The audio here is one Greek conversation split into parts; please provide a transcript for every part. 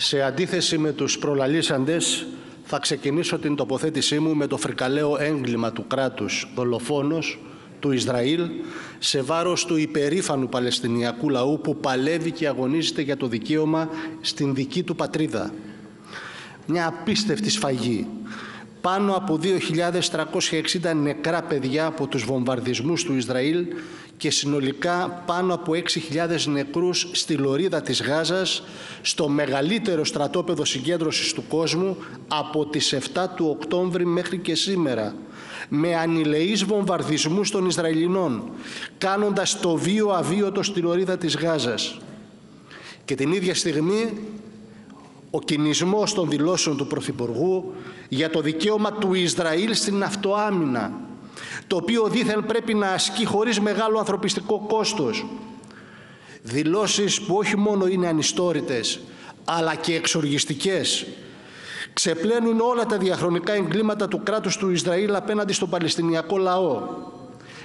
Σε αντίθεση με τους προλαλήσαντες, θα ξεκινήσω την τοποθέτησή μου με το φρικαλαίο έγκλημα του κράτους δολοφόνος του Ισραήλ σε βάρος του υπερήφανου Παλαιστινιακού λαού που παλεύει και αγωνίζεται για το δικαίωμα στην δική του πατρίδα. Μια απίστευτη σφαγή. Πάνω από 2.360 νεκρά παιδιά από τους βομβαρδισμούς του Ισραήλ και συνολικά πάνω από 6.000 νεκρούς στη λωρίδα της Γάζας, στο μεγαλύτερο στρατόπεδο συγκέντρωσης του κόσμου από τις 7 του Οκτώβρη μέχρι και σήμερα, με ανηλεείς βομβαρδισμούς των Ισραηλινών, κάνοντας το βίο αβίωτο στη λωρίδα της Γάζας. Και την ίδια στιγμή ο κινησμός των δηλώσεων του Πρωθυπουργού για το δικαίωμα του Ισραήλ στην αυτοάμυνα το οποίο δήθεν πρέπει να ασκεί χωρίς μεγάλο ανθρωπιστικό κόστος. Δηλώσεις που όχι μόνο είναι ανιστόρητες, αλλά και εξοργιστικές. Ξεπλένουν όλα τα διαχρονικά εγκλήματα του κράτους του Ισραήλ απέναντι στον Παλαιστινιακό λαό.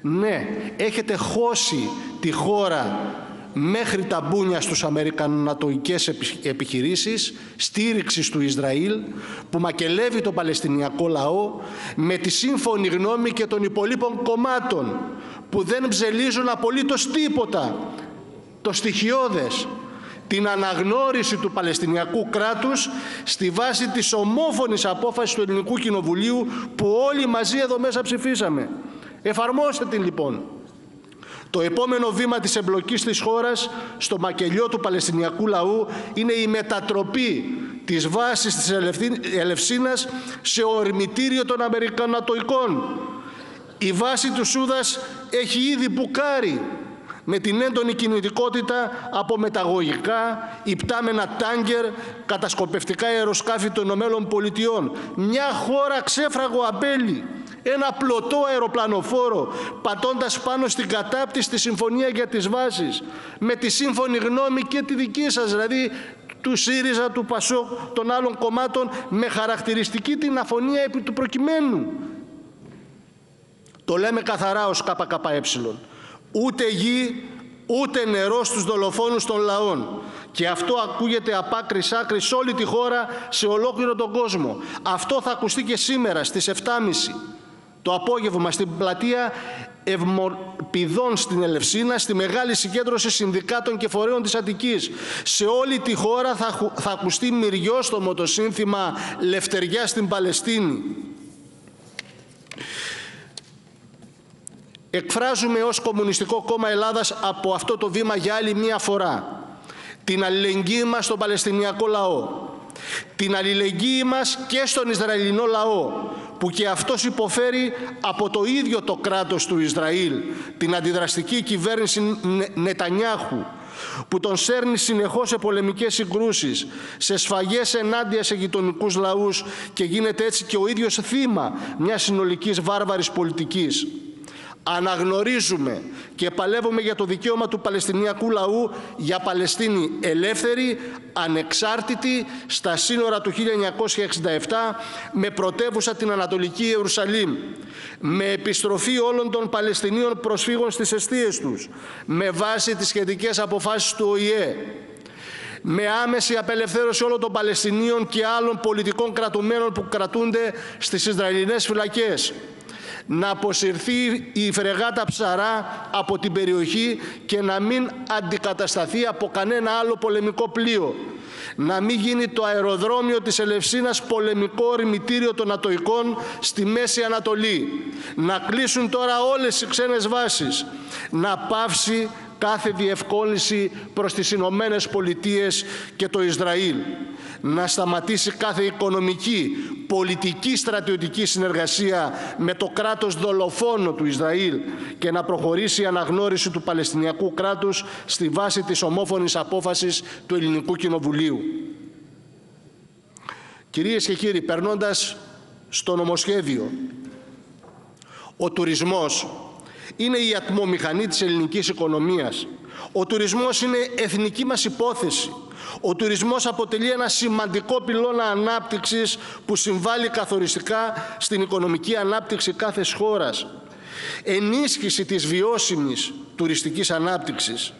Ναι, έχετε χώσει τη χώρα μέχρι τα μπούνια στους αμερικανονατοικές επιχειρήσεις στήριξης του Ισραήλ που μακελεύει το Παλαιστινιακό λαό με τη σύμφωνη γνώμη και των υπολείπων κομμάτων που δεν ψελίζουν απολύτως τίποτα το στοιχειώδες την αναγνώριση του Παλαιστινιακού κράτους στη βάση της ομόφωνης απόφασης του Ελληνικού Κοινοβουλίου που όλοι μαζί εδώ μέσα ψηφίσαμε. Εφαρμόστε την λοιπόν. Το επόμενο βήμα της εμπλοκής της χώρας στο μακελιό του Παλαιστινιακού λαού είναι η μετατροπή της βάσης της Ελευσίνας σε ορμητήριο των Αμερικανατοικών. Η βάση του Σούδας έχει ήδη μπουκάρει με την έντονη κινητικότητα από μεταγωγικά, υπτάμενα τάγκερ, κατασκοπευτικά αεροσκάφη των Ηνωμένων Πολιτειών. Μια χώρα ξέφραγο αμπέλη ένα πλωτό αεροπλανοφόρο πατώντας πάνω στην κατάπτυση τη συμφωνία για τις βάσεις με τη σύμφωνη γνώμη και τη δική σας δηλαδή του ΣΥΡΙΖΑ, του ΠΑΣΟ, των άλλων κομμάτων με χαρακτηριστική την αφωνία επί του προκειμένου. Το λέμε καθαρά ως ΚΚΕ. Ούτε γη, ούτε νερό στους δολοφόνους των λαών. Και αυτό ακούγεται από άκρης άκρη σε όλη τη χώρα, σε ολόκληρο τον κόσμο. Αυτό θα ακουστεί και σήμερα στις 7.30 το απόγευμα στην πλατεία Ευμορπηδών στην Ελευσίνα, στη μεγάλη συγκέντρωση συνδικάτων και φορέων της Αττικής. Σε όλη τη χώρα θα, θα ακουστεί μυριόστομο το σύνθημα «Λευτεριά στην Παλαιστίνη». Εκφράζουμε ως Κομμουνιστικό Κόμμα Ελλάδας από αυτό το βήμα για άλλη μία φορά την αλληλεγγύη μας στον Παλαιστινιακό λαό, την αλληλεγγύη μας και στον Ισραηλινό λαό, που και αυτός υποφέρει από το ίδιο το κράτος του Ισραήλ, την αντιδραστική κυβέρνηση Νετανιάχου, που τον σέρνει συνεχώς σε πολεμικές συγκρούσεις, σε σφαγές ενάντια σε γειτονικούς λαούς και γίνεται έτσι και ο ίδιος θύμα μιας συνολικής βάρβαρης πολιτικής αναγνωρίζουμε και παλεύουμε για το δικαίωμα του Παλαιστινιακού λαού για Παλαιστίνη ελεύθερη, ανεξάρτητη, στα σύνορα του 1967 με πρωτεύουσα την Ανατολική Ιερουσαλήμ, με επιστροφή όλων των Παλαιστινίων προσφύγων στις αιστείες τους, με βάση τις σχετικές αποφάσεις του ΟΗΕ, με άμεση απελευθέρωση όλων των Παλαιστινίων και άλλων πολιτικών κρατουμένων που κρατούνται στις Ισραηλινές φυλακές, να αποσυρθεί η φρεγάτα ψαρά από την περιοχή και να μην αντικατασταθεί από κανένα άλλο πολεμικό πλοίο. Να μην γίνει το αεροδρόμιο της Ελευσίνας πολεμικό οριμητήριο των Ατοικών στη Μέση Ανατολή. Να κλείσουν τώρα όλες οι ξένες βάσεις. Να πάυσει κάθε διευκόλυνση προς τις Ηνωμένες Πολιτείες και το Ισραήλ. Να σταματήσει κάθε οικονομική, πολιτική, στρατιωτική συνεργασία με το κράτος δολοφόνο του Ισραήλ και να προχωρήσει η αναγνώριση του Παλαιστινιακού κράτους στη βάση της ομόφωνης απόφασης του Ελληνικού Κοινοβουλίου. Κυρίες και κύριοι, περνώντας στο νομοσχέδιο, ο τουρισμός είναι η ατμομηχανή της ελληνικής οικονομίας. Ο τουρισμός είναι εθνική μας υπόθεση. Ο τουρισμός αποτελεί ένα σημαντικό πυλώνα ανάπτυξης που συμβάλλει καθοριστικά στην οικονομική ανάπτυξη κάθε χώρας. Ενίσχυση της βιώσιμης τουριστικής ανάπτυξης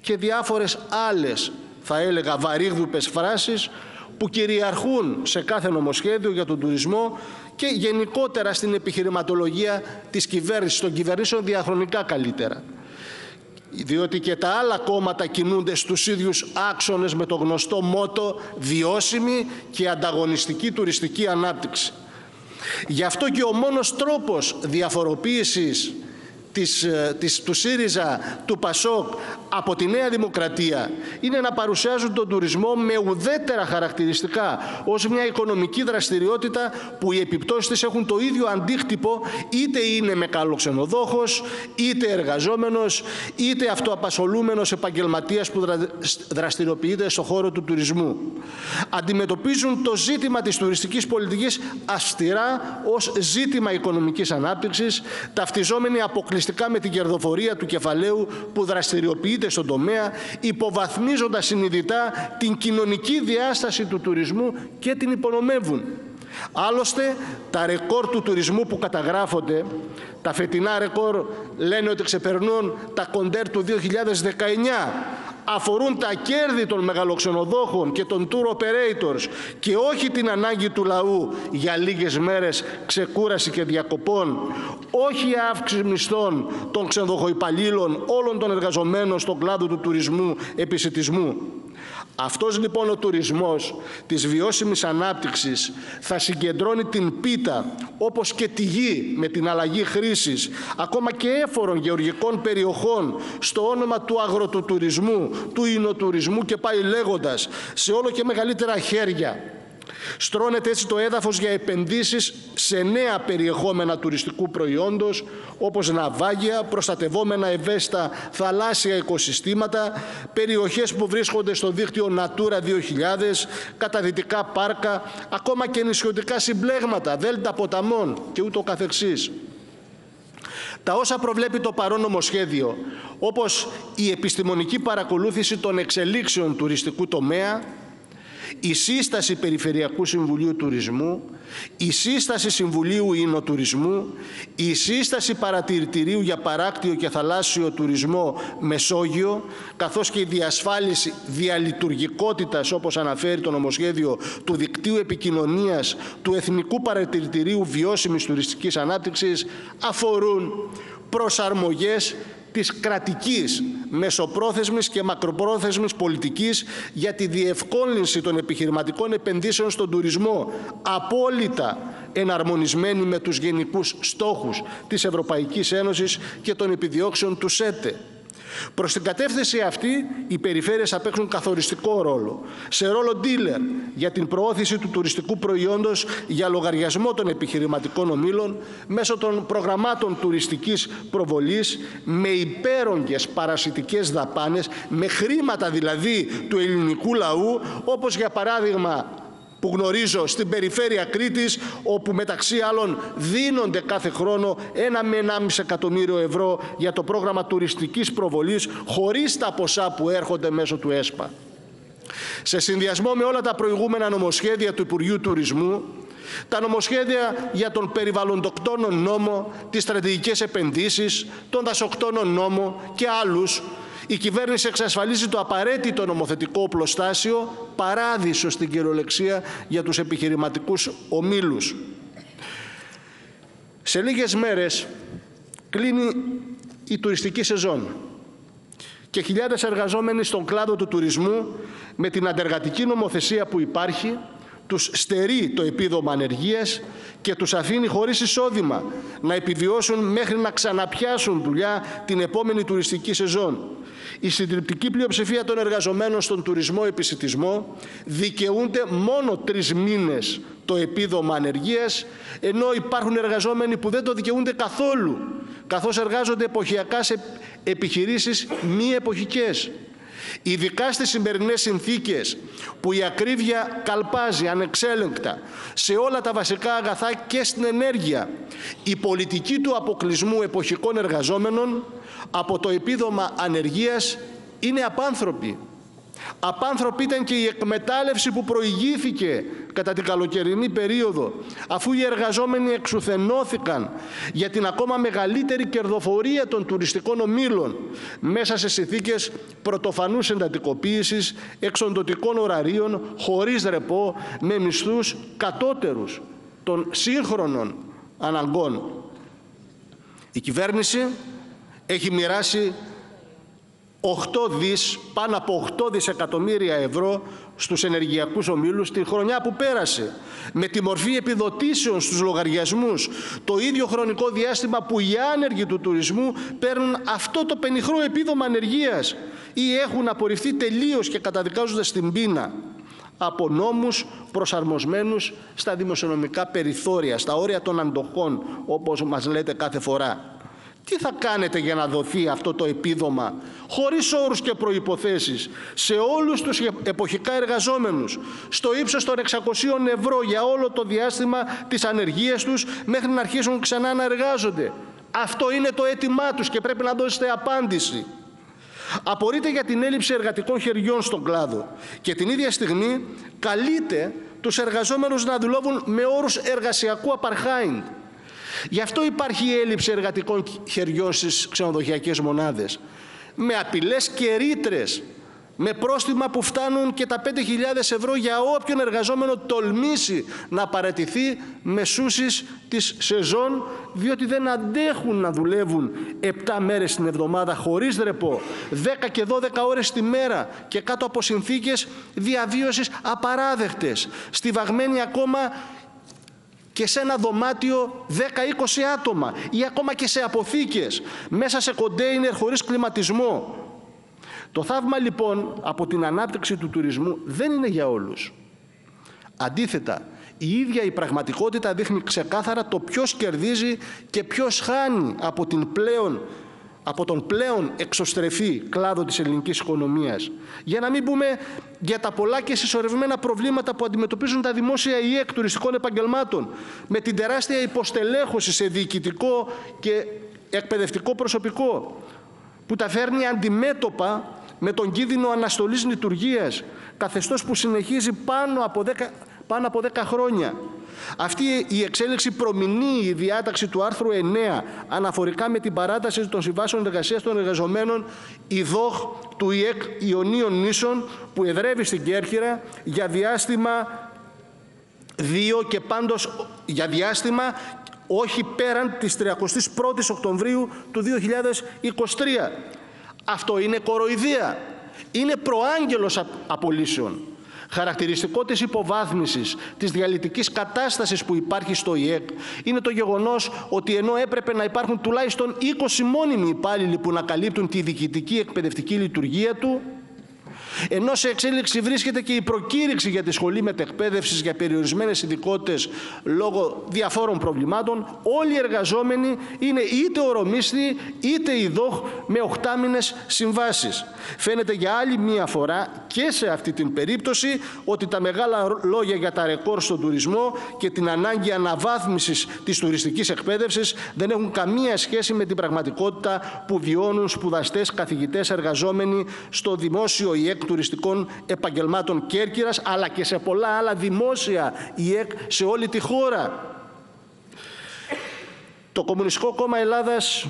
και διάφορες άλλες θα έλεγα βαρύγδουπες φράσεις που κυριαρχούν σε κάθε νομοσχέδιο για τον τουρισμό και γενικότερα στην επιχειρηματολογία της κυβέρνησης, των κυβερνήσεων διαχρονικά καλύτερα. Διότι και τα άλλα κόμματα κινούνται στους ίδιους άξονες με το γνωστό μότο βιώσιμη και ανταγωνιστική τουριστική ανάπτυξη. Γι' αυτό και ο μόνος τρόπος διαφοροποίησης της, ε, της, του ΣΥΡΙΖΑ, του ΠΑΣΟΚ από τη Νέα Δημοκρατία είναι να παρουσιάζουν τον τουρισμό με ουδέτερα χαρακτηριστικά ως μια οικονομική δραστηριότητα που οι επιπτώσεις της έχουν το ίδιο αντίκτυπο είτε είναι με καλοξενοδόχος, είτε εργαζόμενος, είτε αυτοαπασχολούμενος επαγγελματίας που δραστηριοποιείται στον χώρο του τουρισμού. Αντιμετωπίζουν το ζήτημα της τουριστικής πολιτικής αυστηρά ως ζήτημα οικονομικής ανάπτυξης, ταυτιζόμενοι αποκλειστικά με την κερδοφορία του κεφαλαίου που δραστηριοποιείται στον τομέα, υποβαθμίζοντας συνειδητά την κοινωνική διάσταση του τουρισμού και την υπονομεύουν. Άλλωστε, τα ρεκόρ του τουρισμού που καταγράφονται, τα φετινά ρεκόρ λένε ότι ξεπερνούν τα κοντέρ του 2019 αφορούν τα κέρδη των μεγαλοξενοδόχων και των tour operators και όχι την ανάγκη του λαού για λίγες μέρες ξεκούραση και διακοπών, όχι αύξηση μισθών των ξενοδοχοϊπαλλήλων όλων των εργαζομένων στον κλάδο του τουρισμού επισητισμού. Αυτός λοιπόν ο τουρισμός της βιώσιμης ανάπτυξης θα συγκεντρώνει την πίτα όπως και τη γη με την αλλαγή χρήσης ακόμα και έφορων γεωργικών περιοχών στο όνομα του αγροτοτουρισμού, του ινοτουρισμού και πάει λέγοντας σε όλο και μεγαλύτερα χέρια Στρώνεται έτσι το έδαφος για επενδύσεις σε νέα περιεχόμενα τουριστικού προϊόντος, όπως ναυάγια, προστατευόμενα ευαίσθητα θαλάσσια οικοσυστήματα, περιοχές που βρίσκονται στο δίκτυο Natura 2000, καταδυτικά πάρκα, ακόμα και νησιωτικά συμπλέγματα, δέλτα ποταμών και ούτω καθεξής. Τα όσα προβλέπει το παρόν νομοσχέδιο, όπως η επιστημονική παρακολούθηση των εξελίξεων τουριστικού τομέα, η σύσταση Περιφερειακού Συμβουλίου Τουρισμού, η σύσταση Συμβουλίου Ινοτουρισμού, η σύσταση Παρατηρητηρίου για Παράκτιο και Θαλάσσιο Τουρισμό Μεσόγειο, καθώς και η διασφάλιση διαλειτουργικότητας, όπως αναφέρει το νομοσχέδιο του Δικτύου Επικοινωνίας του Εθνικού Παρατηρητηρίου Βιώσιμης Τουριστικής Ανάπτυξης, αφορούν προσαρμογές της κρατικής, μεσοπρόθεσμης και μακροπρόθεσμης πολιτικής για τη διευκόλυνση των επιχειρηματικών επενδύσεων στον τουρισμό, απόλυτα εναρμονισμένη με τους γενικούς στόχους της Ευρωπαϊκής Ένωσης και των επιδιώξεων του ΣΕΤΕ. Προς την κατεύθυνση αυτή, οι περιφέρειες θα παίξουν καθοριστικό ρόλο. Σε ρόλο dealer για την προώθηση του τουριστικού προϊόντος για λογαριασμό των επιχειρηματικών ομίλων μέσω των προγραμμάτων τουριστικής προβολής με υπέρογγες παρασιτικές δαπάνες, με χρήματα δηλαδή του ελληνικού λαού, όπως για παράδειγμα που γνωρίζω στην περιφέρεια Κρήτης όπου μεταξύ άλλων δίνονται κάθε χρόνο ένα με 1,5 εκατομμύριο ευρώ για το πρόγραμμα τουριστικής προβολής χωρίς τα ποσά που έρχονται μέσω του ΕΣΠΑ. Σε συνδυασμό με όλα τα προηγούμενα νομοσχέδια του Υπουργείου Τουρισμού, τα νομοσχέδια για τον περιβαλλοντοκτόνο νόμο, τις στρατηγικές επενδύσεις, τον δασοκτόνο νόμο και άλλους η κυβέρνηση εξασφαλίζει το απαραίτητο νομοθετικό οπλοστάσιο παράδεισο στην κυριολεξία για τους επιχειρηματικούς ομίλους. Σε λίγες μέρες κλείνει η τουριστική σεζόν και χιλιάδες εργαζόμενοι στον κλάδο του τουρισμού με την αντεργατική νομοθεσία που υπάρχει τους στερεί το επίδομα ανεργίας και τους αφήνει χωρίς εισόδημα να επιβιώσουν μέχρι να ξαναπιάσουν δουλειά την επόμενη τουριστική σεζόν. Η συντριπτική πλειοψηφία των εργαζομένων στον τουρισμό επισητισμό δικαιούνται μόνο τρεις μήνες το επίδομα ανεργίας, ενώ υπάρχουν εργαζόμενοι που δεν το δικαιούνται καθόλου, καθώς εργάζονται εποχιακά σε επιχειρήσεις μη εποχικές. Ειδικά στις σημερινές συνθήκες που η ακρίβεια καλπάζει ανεξέλεγκτα σε όλα τα βασικά αγαθά και στην ενέργεια, η πολιτική του αποκλεισμού εποχικών εργαζόμενων από το επίδομα ανεργίας είναι απάνθρωπη. Απάνθρωπη ήταν και η εκμετάλλευση που προηγήθηκε κατά την καλοκαιρινή περίοδο, αφού οι εργαζόμενοι εξουθενώθηκαν για την ακόμα μεγαλύτερη κερδοφορία των τουριστικών ομίλων μέσα σε συνθήκες πρωτοφανούς εντατικοποίησης, εξοντοτικών ωραρίων, χωρίς ρεπό, με μισθούς κατώτερους των σύγχρονων αναγκών. Η κυβέρνηση έχει μοιράσει 8 δις, πάνω από 8 δισεκατομμύρια ευρώ στους ενεργειακούς ομίλους τη χρονιά που πέρασε. Με τη μορφή επιδοτήσεων στους λογαριασμούς, το ίδιο χρονικό διάστημα που οι άνεργοι του τουρισμού παίρνουν αυτό το πενιχρό επίδομα ανεργίας ή έχουν απορριφθεί τελείως και καταδικάζονται στην πείνα από νόμους προσαρμοσμένους στα δημοσιονομικά περιθώρια, στα όρια των αντοχών, όπως μας λέτε κάθε φορά. Τι θα κάνετε για να δοθεί αυτό το επίδομα χωρίς όρους και προϋποθέσεις σε όλους τους εποχικά εργαζόμενους στο ύψος των 600 ευρώ για όλο το διάστημα της ανεργίας τους μέχρι να αρχίσουν ξανά να εργάζονται; Αυτό είναι το αίτημά τους και πρέπει να δώσετε απάντηση. Απορείτε για την έλλειψη εργατικών χεριών στον κλάδο και την ίδια στιγμή καλείται τους εργαζόμενους να δουλεύουν με όρους εργασιακού απαρχάιν Γι' αυτό υπάρχει η έλλειψη εργατικών χεριών στις ξενοδοχειακές μονάδες. Με απειλές και ρήτρες, με πρόστιμα που φτάνουν και τα 5.000 ευρώ για όποιον εργαζόμενο τολμήσει να παρατηθεί μεσούσεις της σεζόν διότι δεν αντέχουν να δουλεύουν 7 μέρες την εβδομάδα χωρίς ρεπό, 10 και 12 ώρες τη μέρα και κάτω από συνθήκες διαβίωσης απαράδεκτες, στιβαγμένοι ακόμα και σε ένα δωμάτιο 10-20 άτομα ή ακόμα και σε αποθήκες, μέσα σε κοντέινερ χωρίς κλιματισμό. Το θαύμα λοιπόν από την ανάπτυξη του τουρισμού δεν είναι για όλους. Αντίθετα, η ίδια η πραγματικότητα δείχνει ξεκάθαρα το ποιος κερδίζει και ποιος χάνει από την πλέον από τον πλέον εξωστρεφή κλάδο της ελληνικής οικονομίας. Για να μην πούμε για τα πολλά και συσσωρευμένα προβλήματα που αντιμετωπίζουν τα δημόσια ΙΕΚ τουριστικών επαγγελμάτων με την τεράστια υποστελέχωση σε διοικητικό και εκπαιδευτικό προσωπικό που τα φέρνει αντιμέτωπα με τον κίνδυνο αναστολής λειτουργίας καθεστώς που συνεχίζει πάνω από 10, πάνω από 10 χρόνια. Αυτή η εξέλιξη προμηνύει η διάταξη του άρθρου 9 αναφορικά με την παράταση των συμβάσεων εργασίας των εργαζομένων ΙΔΟΧ του ΙΕΚ Ιωνίων Νήσων που εδρεύει στην Κέρχυρα για διάστημα 2 και πάντως για διάστημα όχι πέραν της 31ης Οκτωβρίου του 2023. Αυτό είναι κοροϊδία. Είναι προάγγελος απολύσεων. Χαρακτηριστικό της υποβάθμισης της διαλυτικής κατάστασης που υπάρχει στο ΙΕΚ. Είναι το γεγονός ότι ενώ έπρεπε να υπάρχουν τουλάχιστον 20 μόνιμοι υπάλληλοι που να καλύπτουν τη διοικητική εκπαιδευτική λειτουργία του, ενώ σε εξέλιξη βρίσκεται και η προκήρυξη για τη σχολή μετεκπαίδευσης για περιορισμένες ειδικότητες λόγω διαφόρων προβλημάτων, όλοι οι εργαζόμενοι είναι είτε ορομίσθοι είτε ειδόχ με οχτάμινες συμβάσεις. Φαίνεται για άλλη μία φορά και σε αυτή την περίπτωση ότι τα μεγάλα λόγια για τα ρεκόρ στον τουρισμό και την ανάγκη αναβάθμισης της τουριστικής εκπαίδευσης δεν έχουν καμία σχέση με την πραγματικότητα που βιώνουν σπουδαστές, καθηγητές, εργαζόμενοι στο δημόσιο ΙΕΚ τουριστικών επαγγελμάτων Κέρκυρας αλλά και σε πολλά άλλα δημόσια ΙΕΚ σε όλη τη χώρα. Το Κομμουνιστικό Κόμμα Ελλάδας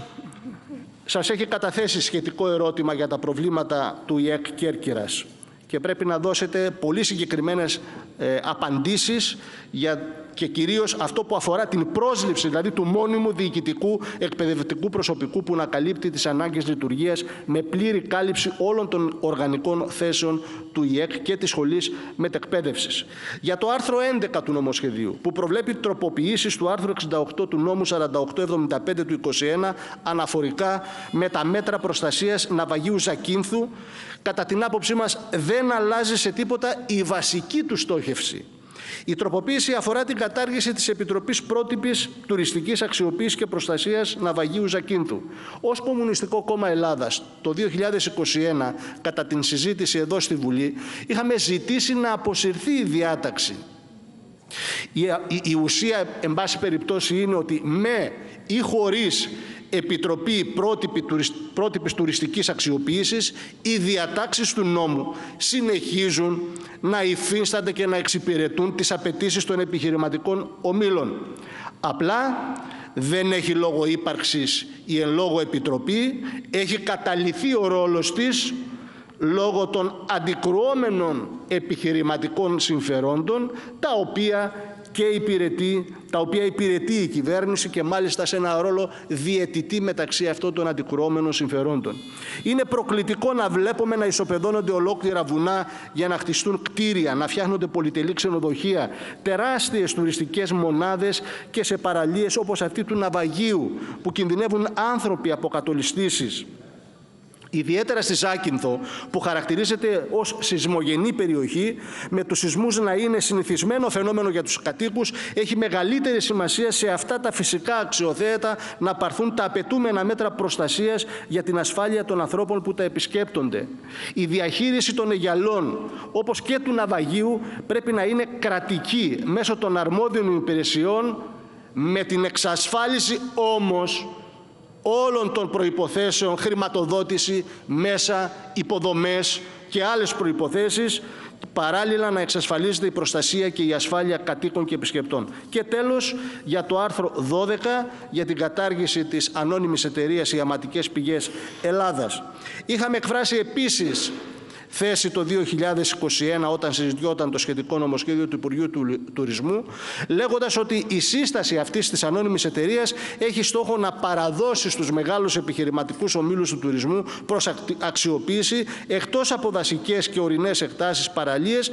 σας έχει καταθέσει σχετικό ερώτημα για τα προβλήματα του ΙΕΚ Κέρκυρας και πρέπει να δώσετε πολύ συγκεκριμένες ε, απαντήσεις για και κυρίως αυτό που αφορά την πρόσληψη, δηλαδή του μόνιμου διοικητικού εκπαιδευτικού προσωπικού που να καλύπτει τις ανάγκες λειτουργίας με πλήρη κάλυψη όλων των οργανικών θέσεων του ΙΕΚ και της Σχολής Μετεκπαίδευσης. Για το άρθρο 11 του νομοσχεδίου, που προβλέπει τροποποιήσεις του άρθρου 68 του νόμου 4875 του 21 αναφορικά με τα μέτρα προστασίας ναυαγίου Ζακίνθου, κατά την άποψή μας δεν αλλάζει σε τίποτα η βασική του στόχευση η τροποποίηση αφορά την κατάργηση της Επιτροπής Πρότυπης Τουριστικής Αξιοποίησης και Προστασίας Ναυαγίου Ζακίνθου. Ως Κομμουνιστικό Κόμμα Ελλάδας το 2021, κατά την συζήτηση εδώ στη Βουλή, είχαμε ζητήσει να αποσυρθεί η διάταξη. Η, η, η ουσία, εν πάση περιπτώσει, είναι ότι με ή χωρίς Επιτροπή πρότυπη, πρότυπης τουριστικής αξιοποίησης, οι διατάξεις του νόμου συνεχίζουν να υφίστανται και να εξυπηρετούν τις απαιτήσεις των επιχειρηματικών ομίλων. Απλά δεν έχει λόγο ύπαρξης η εν λόγω επιτροπή, έχει καταληθεί ο ρόλος της λόγω των αντικρουόμενων επιχειρηματικών συμφερόντων τα οποία και υπηρετεί, τα οποία υπηρετεί η κυβέρνηση και μάλιστα σε ένα ρόλο διαιτητή μεταξύ αυτών των αντικρουόμενων συμφερόντων. Είναι προκλητικό να βλέπουμε να ισοπεδώνονται ολόκληρα βουνά για να χτιστούν κτίρια, να φτιάχνονται πολυτελή ξενοδοχεία, τεράστιες τουριστικές μονάδες και σε παραλίες όπως αυτή του Ναυαγίου που κινδυνεύουν άνθρωποι από κατολιστήσεις. Ιδιαίτερα στη Ζάκυνθο, που χαρακτηρίζεται ως σεισμογενή περιοχή, με τους σεισμούς να είναι συνηθισμένο φαινόμενο για τους κατοίκους, έχει μεγαλύτερη σημασία σε αυτά τα φυσικά αξιοθέατα να πάρθουν τα απαιτούμενα μέτρα προστασίας για την ασφάλεια των ανθρώπων που τα επισκέπτονται. Η διαχείριση των αιγιαλών, όπως και του ναυαγίου, πρέπει να είναι κρατική μέσω των αρμόδιων υπηρεσιών, με την εξασφάλιση όμως όλων των προϋποθέσεων, χρηματοδότηση, μέσα, υποδομές και άλλες προϋποθέσεις, παράλληλα να εξασφαλίζεται η προστασία και η ασφάλεια κατοίκων και επισκεπτών. Και τέλος, για το άρθρο 12, για την κατάργηση της ανώνυμης εταιρείας Ιαματικές Πηγές Ελλάδας. Είχαμε εκφράσει επίσης θέση το 2021 όταν συζητιόταν το σχετικό νομοσχέδιο του Υπουργείου του Τουρισμού λέγοντας ότι η σύσταση αυτής της ανώνυμης εταιρείας έχει στόχο να παραδώσει στους μεγάλους επιχειρηματικούς ομίλους του τουρισμού προς αξιοποίηση εκτός από δασικές και ορεινές εκτάσεις παραλίες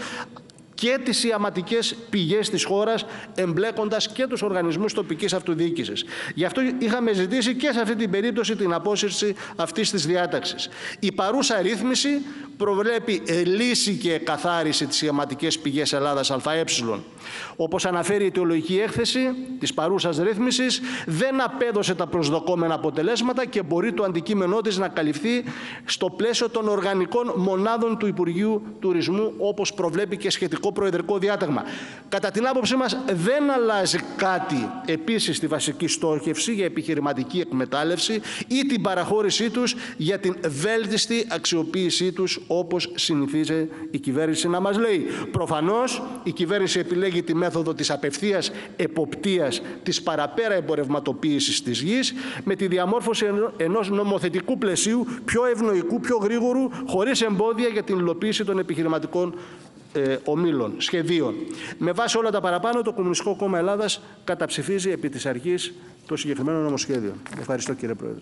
και τις ιαματικές πηγές της χώρας εμπλέκοντας και τους οργανισμούς τοπικής αυτοδιοίκησης. Γι' αυτό είχαμε ζητήσει και σε αυτή την περίπτωση την απόσυρση αυτής της διάταξης. Η παρούσα ρύθμιση προβλέπει λύση και καθάριση της ιαματικές πηγές Ελλάδας ΑΕ. Όπως αναφέρει η αιτιολογική έκθεση της παρούσας ρύθμισης, δεν απέδωσε τα προσδοκόμενα αποτελέσματα και μπορεί το αντικείμενό της να καλυφθεί στο πλαίσιο των οργανικών μονάδων του Υπουργείου Τουρισμού, όπως προβλέπει και σχετικό προεδρικό διάταγμα. Κατά την άποψή μας δεν αλλάζει κάτι επίσης στη βασική στόχευση για επιχειρηματική εκμετάλλευση ή την παραχώρησή τους για την βέλτιστη αξιοποίησή τους όπως συνηθίζει η κυβέρνηση να μας λέει. Προφανώς η κυβέρνηση επιλέγει τη μέθοδο της απευθείας εποπτείας της παραπέρα εμπορευματοποίησης της γης με τη διαμόρφωση ενός νομοθετικού πλαισίου πιο ευνοϊκού, πιο γρήγορου, χωρίς εμπόδια για την υλοποίηση των επιχειρηματικών ε, ομίλων, σχεδίων. Με βάση όλα τα παραπάνω, το Κομμουνιστικό Κόμμα Ελλάδας καταψηφίζει επί της αρχής το συγκεκριμένο νομοσχέδιο. Ευχαριστώ κύριε Πρόεδρε.